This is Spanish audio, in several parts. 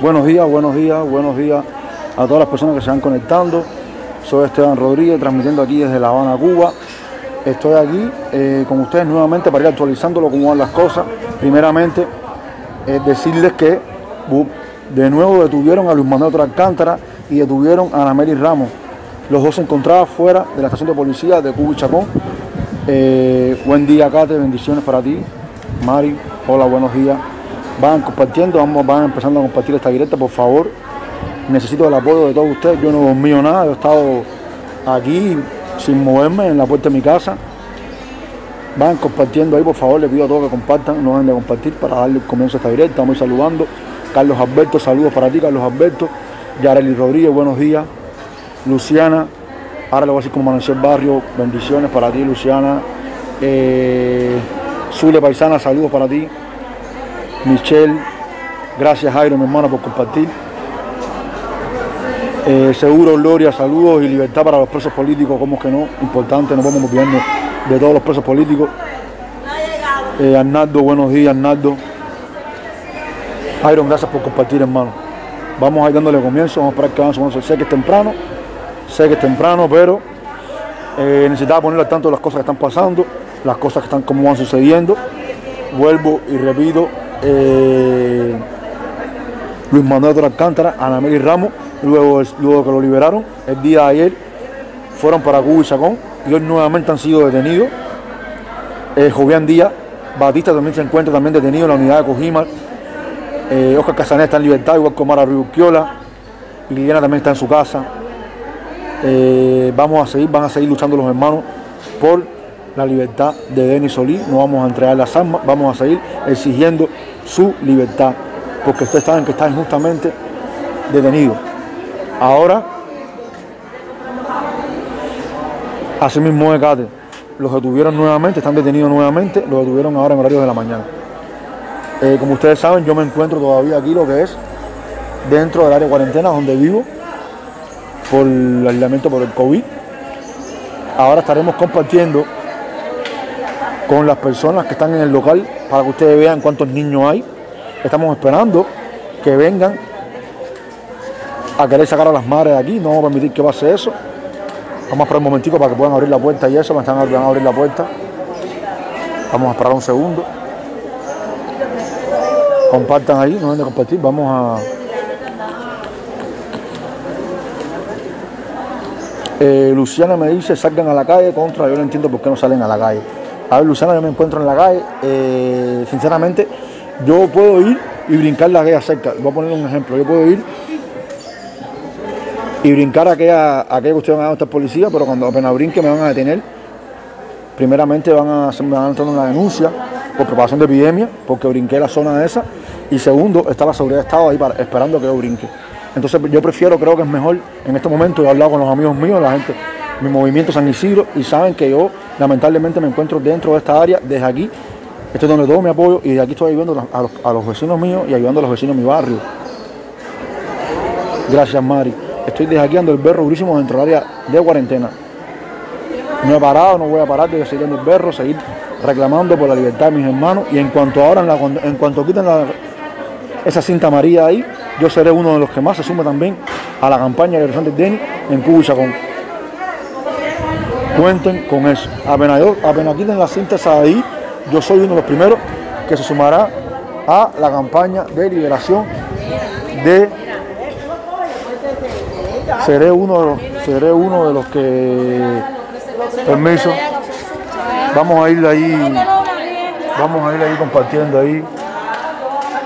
Buenos días, buenos días, buenos días a todas las personas que se van conectando. Soy Esteban Rodríguez, transmitiendo aquí desde La Habana, Cuba. Estoy aquí eh, con ustedes nuevamente para ir actualizándolo cómo van las cosas. Primeramente, eh, decirles que de nuevo detuvieron a Luis Manuel Alcántara y detuvieron a Ana Mary Ramos. Los dos se encontraban fuera de la estación de policía de Cuba y Chacón. Eh, buen día, Kate, bendiciones para ti. Mari, hola, buenos días. Van compartiendo, vamos, van empezando a compartir esta directa, por favor. Necesito el apoyo de todos ustedes. Yo no dormí nada, yo he estado aquí sin moverme en la puerta de mi casa. Van compartiendo ahí, por favor, les pido a todos que compartan, no dejen de compartir para darle comienzo a esta directa. Vamos saludando. Carlos Alberto, saludos para ti, Carlos Alberto. Yareli Rodríguez, buenos días. Luciana, ahora le voy a decir como amaneció el barrio, bendiciones para ti, Luciana. Eh, Zule Paisana, saludos para ti. Michelle, gracias Jairo, mi hermano, por compartir. Eh, seguro Gloria, saludos y libertad para los presos políticos, como que no, importante, no podemos olvidarnos de todos los presos políticos. Eh, Arnaldo, buenos días, Arnaldo. Iron, gracias por compartir, hermano. Vamos a ir dándole comienzo, vamos a esperar que avance. Sé que es temprano, sé que es temprano, pero eh, necesitaba poner al tanto de las cosas que están pasando, las cosas que están como van sucediendo. Vuelvo y repito, eh, Luis Manuel de Alcántara, Ana Mary Ramos, luego, luego que lo liberaron, el día de ayer fueron para Cuba y Chacón y hoy nuevamente han sido detenidos. Eh, Jovian Díaz, Batista también se encuentra también detenido en la unidad de Cojimar. Eh, Oscar está en libertad, igual que Mara Rubioquiola. Liliana también está en su casa. Eh, vamos a seguir, van a seguir luchando los hermanos por la libertad de Denis Solí. No vamos a entregar las armas, vamos a seguir exigiendo su libertad. Porque ustedes saben que está injustamente detenido. Ahora, así mismo de Cate, los detuvieron nuevamente, están detenidos nuevamente, los detuvieron ahora en horario de la mañana. Eh, como ustedes saben, yo me encuentro todavía aquí lo que es dentro del área de cuarentena donde vivo por el aislamiento por el COVID. Ahora estaremos compartiendo con las personas que están en el local para que ustedes vean cuántos niños hay. Estamos esperando que vengan a querer sacar a las madres aquí. No vamos a permitir que pase eso. Vamos a esperar un momentico para que puedan abrir la puerta y eso. Están van a abrir la puerta. Vamos a esperar un segundo. Compartan ahí, no deben de compartir. Vamos a. Eh, Luciana me dice salgan a la calle contra, yo no entiendo por qué no salen a la calle. A ver, Luciana, yo me encuentro en la calle. Eh, sinceramente, yo puedo ir y brincar la calle cerca. Voy a poner un ejemplo. Yo puedo ir y brincar aquella, aquella cuestión a esta policía, pero cuando apenas brinque me van a detener. Primeramente van a, me van a entrar una denuncia por propagación de epidemia, porque brinqué la zona esa. Y segundo, está la seguridad de Estado ahí para, esperando que yo brinque. Entonces yo prefiero, creo que es mejor en este momento, he hablado con los amigos míos, la gente, mi movimiento San Isidro, y saben que yo lamentablemente me encuentro dentro de esta área, desde aquí, esto es donde todo mi apoyo, y de aquí estoy ayudando a los, vecinos míos y ayudando a los vecinos de mi barrio. Gracias Mari. Estoy dando el berro durísimo dentro del área de cuarentena. No he parado, no voy a parar de seguir el berro, seguir reclamando por la libertad de mis hermanos. Y en cuanto ahora, en, cuanto quiten esa cinta amarilla ahí, yo seré uno de los que más se sume también a la campaña de Alexander Denny en Cuba. Cuenten con eso. Apenas, quiten la cinta ahí, yo soy uno de los primeros que se sumará a la campaña de liberación de seré uno de los, seré uno de los que permiso vamos a ir ahí vamos a ir ahí compartiendo ahí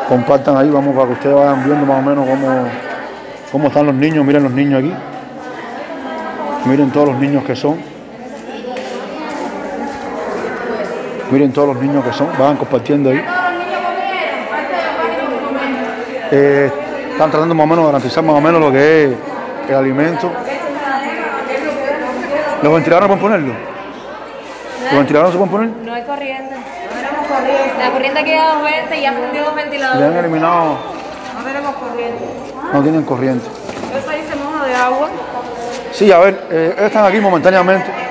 compartan ahí vamos para que ustedes vayan viendo más o menos cómo, cómo están los niños miren los niños aquí miren todos los niños que son miren todos los niños que son vayan compartiendo ahí eh, están tratando más o menos de garantizar más o menos lo que es el alimento. ¿Los ventiladores no pueden ponerlo? ¿Los ventiladores no se pueden poner? No hay corriente. No tenemos corriente. La corriente queda 20 y ya prendió los ventiladores. Le han eliminado. No tenemos corriente. No tienen corriente. Eso ahí se moja de agua. Sí, a ver, eh, están aquí momentáneamente.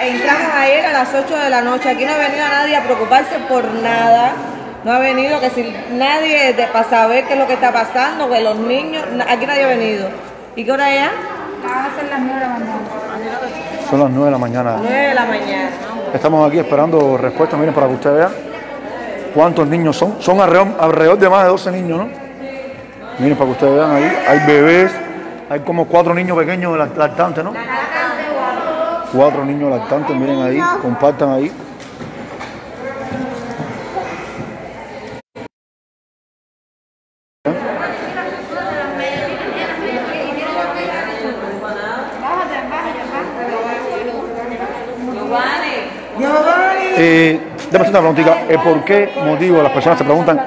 Entramos ayer a las 8 de la noche. Aquí no ha venido nadie a preocuparse por nada. no ha venido, que si nadie de, para saber qué es lo que está pasando, que los niños, aquí nadie ha venido. ¿Y qué hora es ya? Van a ser las 9 de la mañana. Son las 9 de la mañana. 9 de la mañana. Estamos aquí esperando respuestas, miren, para que ustedes vean cuántos niños son. Son alrededor, alrededor de más de 12 niños, ¿no? Miren, para que ustedes vean ahí, hay bebés, hay como cuatro niños pequeños lac- lactantes, ¿no? Cuatro niños lactantes, miren ahí, compartan ahí. Eh, déjame hacer una preguntita. Eh, ¿Por qué motivo las personas se preguntan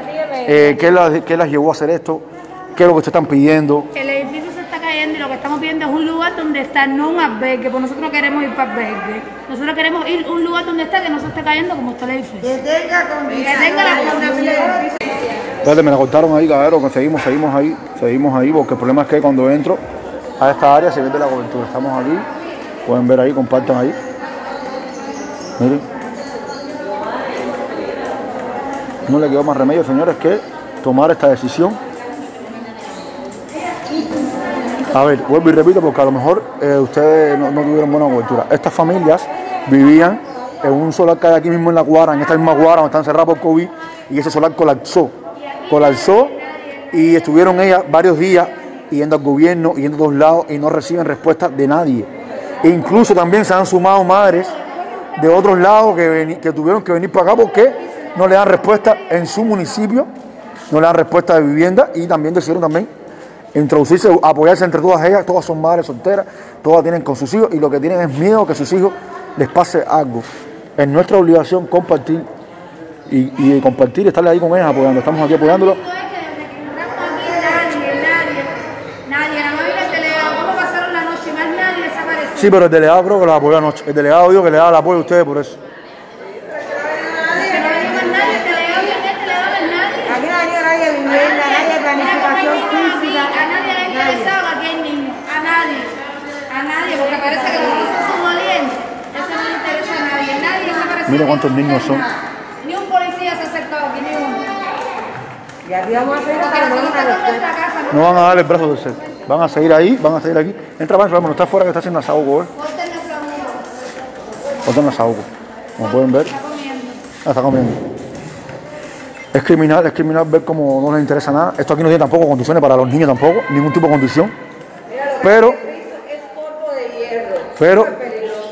eh, ¿qué, las, qué las llevó a hacer esto? ¿Qué es lo que ustedes están pidiendo? El edificio se está pidiendo es un lugar donde estar, no un albergue, porque nosotros no queremos ir para albergue. Nosotros queremos ir a un lugar donde está que no se esté cayendo como está el edificio. Que tenga Que tenga la condición. Espérate, me la cortaron ahí, caballero, que seguimos, seguimos ahí, seguimos ahí, porque el problema es que cuando entro a esta área se pierde la cobertura. Estamos aquí, pueden ver ahí, compartan ahí. Miren. No le quedó más remedio, señores, que tomar esta decisión. A ver, vuelvo y repito, porque a lo mejor eh, ustedes no, tuvieron buena cobertura. Estas familias vivían en un solar que hay aquí mismo en la cuadra, en esta misma cuadra donde están cerradas por COVID, y ese solar colapsó. Colapsó y estuvieron ellas varios días yendo al gobierno, yendo a todos lados y no reciben respuesta de nadie. E incluso también se han sumado madres de otros lados que, que tuvieron que venir para acá porque no le dan respuesta en su municipio, no le dan respuesta de vivienda y también decidieron también introducirse, apoyarse entre todas ellas, todas son madres solteras, todas tienen con sus hijos y lo que tienen es miedo que a sus hijos les pase algo. Es nuestra obligación compartir y, y compartir y estarle ahí con ellas apoyando. Estamos aquí apoyándolo. Sí, pero el delegado creo que los apoyó anoche. El delegado dijo que le da el apoyo a ustedes por eso. Que no venía más nadie, el delegado viene, el delegado no es nadie. Aquí no hay nadie de vivienda, nadie de planificación física. A nadie le ha interesado aquí hay niños, a nadie, a nadie, porque parece que los niños son dolientes. Eso no le interesa a nadie, nadie desapareció. Mira cuántos niños son. Ni un policía se ha acercado aquí, ni uno. Y aquí vamos a seguir en no No van a dar el brazo de ser. Van a seguir ahí, van a seguir aquí. Entra, Pancho, vámonos, está afuera que está haciendo asahuco, ¿eh? Está haciendo asahuco. Como pueden ver, está comiendo. ah, está comiendo. Es criminal, es criminal ver cómo no les interesa nada. Esto aquí no tiene tampoco condiciones para los niños tampoco, ningún tipo de condición. Pero, Es polvo de hierro. pero,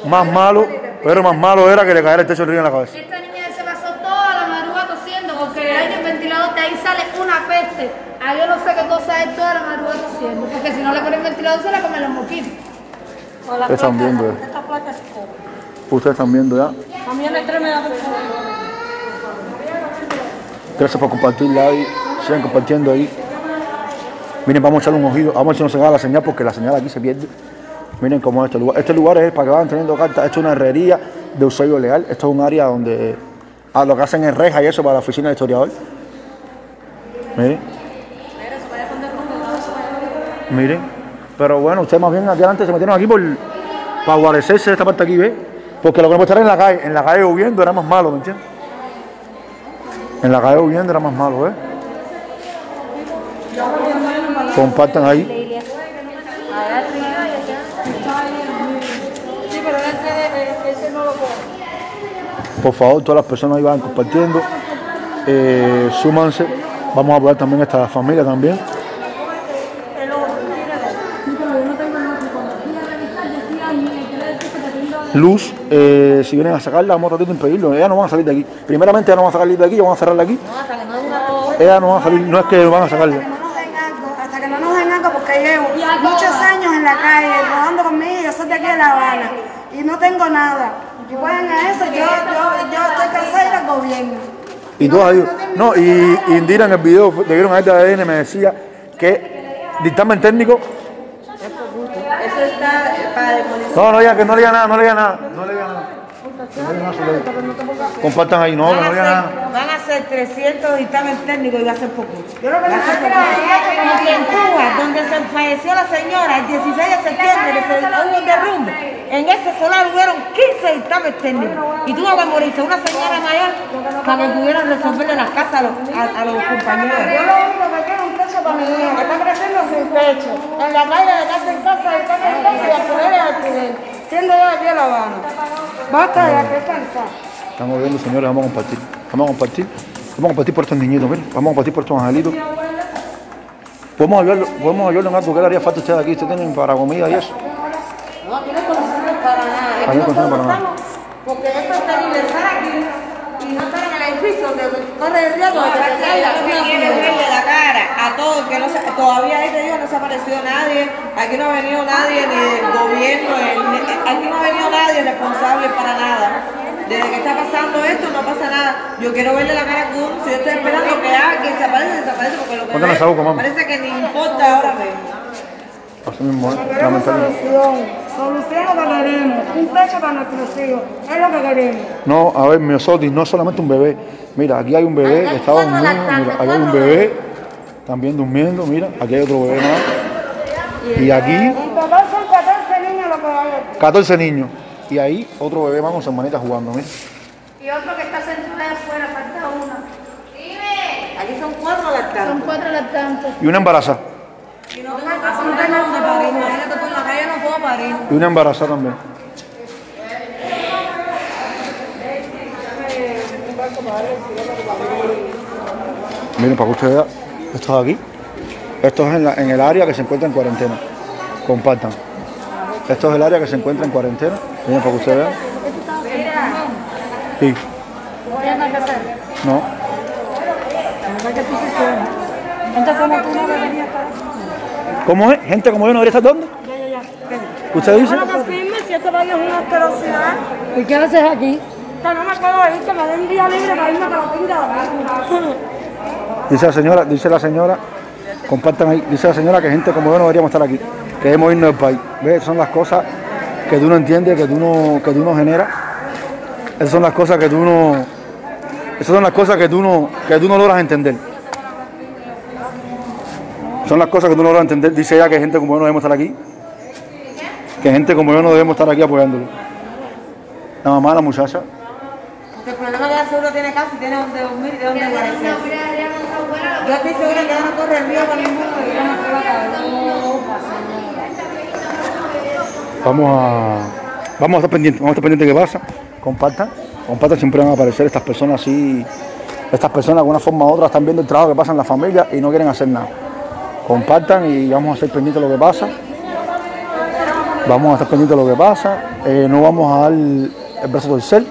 más malo, pero más malo era que le cayera el techo del río en la cabeza. Esta niña se pasó toda la madrugada tosiendo porque el aire ventilador de ahí sale una peste. Ah, yo no sé qué cosa es toda la madrugada tosiendo. Porque si no le ponen ventilador se le comen los moquitos. Ustedes están viendo, eh. Ustedes están viendo ya. Gracias por compartirla ahí. Sigan compartiendo ahí. Miren, vamos a echarle un ojito. Vamos a ver si no se da la señal porque la señal aquí se pierde. Miren cómo es este lugar. Este lugar es para que vayan teniendo cartas. Esto es una herrería de usuario legal. Esto es un área donde a lo que hacen es reja y eso para la oficina del historiador. Miren. Miren. Pero bueno, ustedes más bien adelante se metieron aquí por, para guarecerse esta parte aquí, ¿ves? Porque lo que no estar en la calle, en la calle lloviendo era más malo, ¿me entiendes? En la calle lloviendo era más malo, ¿eh? Compartan ahí. Sí, pero ese, ese no lo puedo. Por favor, todas las personas ahí van compartiendo. Eh, súmanse. Vamos a apoyar también a esta familia también. Luz, eh, si vienen a sacarla, vamos a tratar de impedirlo. Ellas no van a salir de aquí. Primeramente, ellas no van a salir de aquí, ellas van a cerrarla aquí. Ellas no van a salir, no es que van a sacarla. no nos den algo, hasta que no nos den algo, porque llevo muchos años en la calle, rodando conmigo, yo soy de aquí de La Habana, y no tengo nada. Y bueno, a eso, yo, yo, yo estoy cansada de ir al gobierno. Y todos ahí. No, y y Indira en el video que vieron a este ADN me decía que dictamen técnico. Eso está para demonizar. No, no diga que no le diga nada, no le diga nada. No le diga nada. Que no le diga nada, solo- Compartan ahí, no, no a, le diga hacer, nada. van a hacer 300 dictámenes técnicos y va a ser poco. Yo lo que donde se falleció la señora el 16 de septiembre, que se hubo un derrumbe, en ese solar hubieron 15 dictames técnicos. Y tú no memorices una señora mayor para que pudieran resolverle las casas a los, a, a los compañeros. Yo lo único que quiero es un techo para mi hija, que está creciendo sin techo. En la calle, de casa en casa, de casa en casa y alquiler en alquiler. Siendo yo aquí en La Habana. Basta que cansada. Estamos viendo, señores, vamos a compartir. Vamos a compartir. Vamos a compartir por estos niñitos, miren. Vamos a compartir por estos angelitos. Podemos ayudarlo, podemos ayudarlo en algo que le haría falta a ustedes aquí. Ustedes tienen para comida y eso. No, aquí no condiciones para nada. Aquí no condiciones para nada. estamos Porque esto es terrible estar aquí y no estar en el edificio donde corre el riesgo de que te caiga quiere verle la cara a todos, que no se- todavía ahí te digo, no se ha aparecido nadie, aquí no ha venido nadie ni del gobierno, el- aquí no ha venido nadie responsable para nada. Desde que está pasando esto no pasa nada. Yo quiero verle la cara a uno, si yo estoy esperando que alguien se aparece, desaparece, porque lo que Póntale ve saúco, mamá. parece que ni importa ahora mismo. Así mismo, ¿eh? Solución. Solución lo que queremos. Un techo para nuestros hijos. Es lo que queremos. No, a ver, Miosotis, no es solamente un bebé. Mira, aquí hay un bebé que está durmiendo. Mira, aquí hay un bebé también durmiendo. Mira, aquí hay otro bebé más. Y aquí En total son 14 niños los que hay aquí. 14 niños. Y ahí otro bebé más con su hermanita jugando. Mira. Y otro que está sentado ahí afuera, falta uno. Aquí son cuatro Son lactantes. cuatro lactantes. Y una embarazada. Y no tengo casa, no tengo dónde parir. Imagínate, por la calle no puedo parir. Y una embarazada también. Miren, para que ustedes vean, esto de aquí, esto es en, la- en el área que se encuentra en cuarentena. Compartan. Esto es el área que se encuentra en cuarentena. Miren, para que ustedes vean. Sí. No. ¿Cómo es? ¿Gente como yo no debería estar dónde? ¿Usted dice? Bueno, que firme si este baño es una asquerosidad. ¿Y qué haces aquí? Que no me puedo ir, que me den día libre para irme a la tienda. Dice la señora, dice la señora, compartan ahí, dice la señora que gente como yo no deberíamos estar aquí, que debemos irnos del país. ¿Ves? Son las cosas que tú no entiendes, que tú no, que tú no generas. Esas son las cosas que tú no, esas son las cosas que tú no, que tú no logras entender. Son las cosas que tú no logras entender. Dice ella que gente como yo no debemos estar aquí. Que gente como yo no debemos estar aquí apoyándolo. La mamá, la muchacha. Porque el problema de la seguro tiene casa y tiene donde dormir y de donde guarecer. Yo estoy segura que ella no corre riesgo ninguno de que ella no se va a caer. Vamos a, vamos a estar pendientes, vamos a estar pendientes de qué pasa. Compartan, compartan, siempre van a aparecer estas personas así, estas personas de alguna forma u otra están viendo el trabajo que pasa en la familia y no quieren hacer nada. Compartan y vamos a estar pendientes de lo que pasa. Vamos a estar pendientes de lo que pasa. Eh, no vamos a dar el brazo torcer.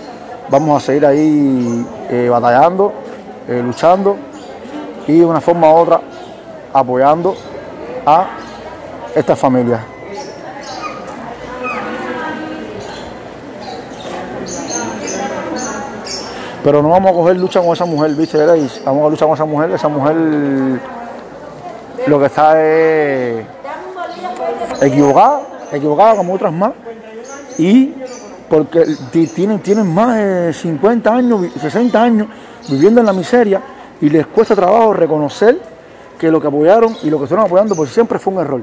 Vamos a seguir ahí eh, batallando, eh, luchando y de una forma u otra apoyando a estas familias. Pero no vamos a coger lucha con esa mujer, ¿viste? Vamos a luchar con esa mujer. Esa mujer lo que está es equivocada, equivocada como otras más. Y porque ti- tienen, tienen más de 50 años, vi- 60 años viviendo en la miseria y les cuesta trabajo reconocer que lo que apoyaron y lo que estuvieron apoyando por siempre fue un error.